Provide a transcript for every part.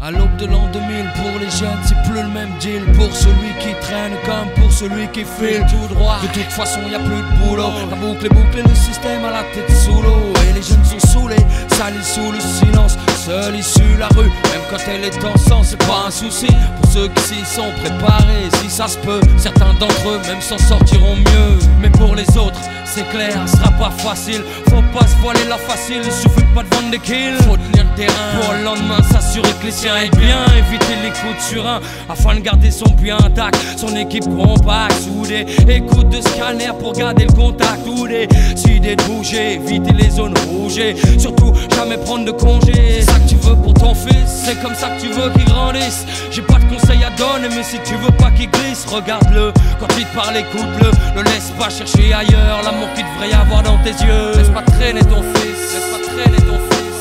À l'aube de l'an 2000, pour les jeunes, c'est plus le même deal. Pour celui qui traîne comme pour celui qui file tout droit. De toute façon, y a plus de boulot. La boucle est bouclée, le système à la tête sous l'eau. Et les jeunes sont saoulés, salis sous le silence. Seul issu la rue, même quand elle est en sang, c'est pas un souci. Pour ceux qui s'y sont préparés, si ça se peut, certains d'entre eux même s'en sortiront mieux. Mais pour les autres, c'est clair, ce sera pas facile. Faut pas se voiler la facile, il suffit pas de vendre des kills. Faut tenir le terrain pour le lendemain s'assurer que les siens aient bien. Éviter les coups de surin afin de garder son puits intact. Son équipe compacte, soudée. Écoute de scanner pour garder le contact. Ou des idées de bouger, éviter les zones rouges. Surtout, jamais prendre de congé. C'est ça que tu veux pour ton fils, c'est comme ça que tu veux qu'il grandisse. J'ai pas de conseils à donner, mais si tu veux pas qu'il regarde-le. Quand il te parle, écoute-le. Ne laisse pas chercher ailleurs l'amour qu'il devrait y avoir dans tes yeux. Laisse pas traîner ton fils, laisse pas traîner ton fils.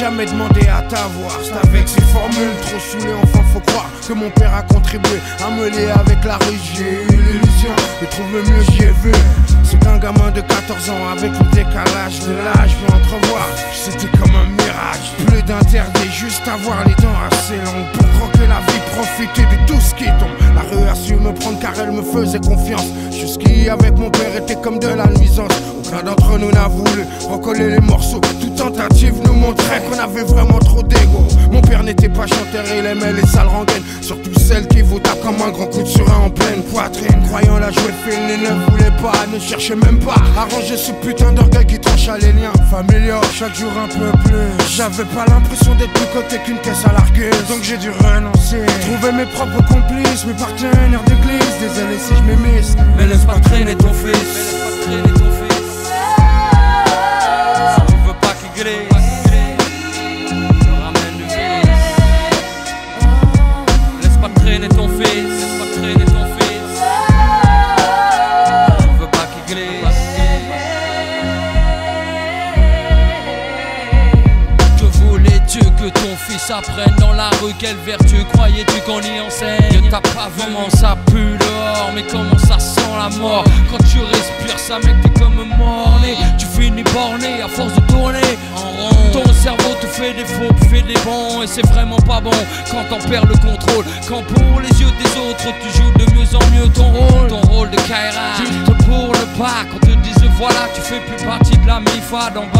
Jamais demandé à t'avoir C'est avec ces formules trop saoulées enfin faut croire que mon père a contribué à me lier avec la rue J'ai eu l'illusion de trouver mieux j'y ai vu. C'est qu'un gamin de 14 ans avec le décalage de l'âge. Peut entrevoir C'était comme un mirage. Plus d'interdit juste avoir les dents assez longues. Pour croquer la vie profiter de tout ce qui tombe. La rue a su me prendre car elle me faisait confiance avec mon père était comme de la nuisance. Aucun d'entre nous n'a voulu recoller les morceaux. Toute tentative nous montrait qu'on avait vraiment trop d'ego. Mon père n'était pas chanteur, il aimait les sales rengaines. Surtout celles qui vous tapent comme un grand coup de surin en pleine poitrine. Croyant la jouer fine, il ne voulait pas, ne cherchait même pas. À ranger ce putain d'orgueil qui trancha les liens. Familiaux Chaque jour un peu plus. J'avais pas l'impression d'être plus côté qu'une caisse à largueuse Donc j'ai dû renoncer Trouver mes propres complices, mes partenaires d'église Désolé si je m'émisse Mais laisse pas traîner ton fils. Mais laisse pas traîner ton fils. Que ton fils apprenne dans la rue Quelle vertu croyais-tu qu'on y enseigne? T'as pas vraiment ça pue dehors Mais comment ça sent la mort? Quand tu respires ça mec t'es comme morné Tu finis borné à force de tourner en rond. Ton cerveau te fait des faux fait des bons Et c'est vraiment pas bon quand t'en perds le contrôle. Quand pour les yeux des autres tu joues de mieux en mieux ton rôle. Ton rôle de Kaira. Juste pour le pas Quand te disent voilà tu fais plus partie de la MIFA d'en bas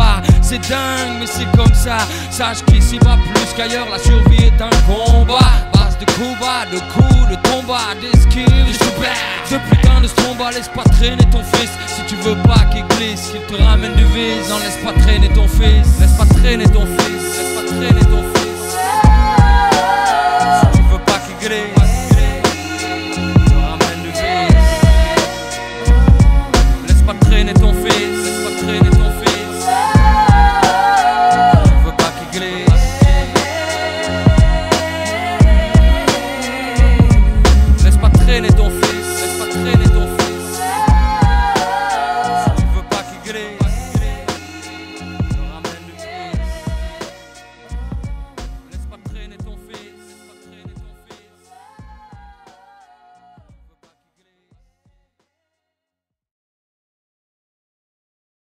c'est dingue, mais c'est comme ça. Sache qu'ici va plus qu'ailleurs, la survie est un combat. Base de combat, de coups, de combat, d'esquive, de perds Ce putain de stromba, laisse pas traîner ton fils. Si tu veux pas qu'il glisse, qu'il te ramène du vice. Non, laisse pas traîner ton fils, laisse pas traîner ton fils, laisse pas traîner ton fils. Si tu veux pas qu'il glisse.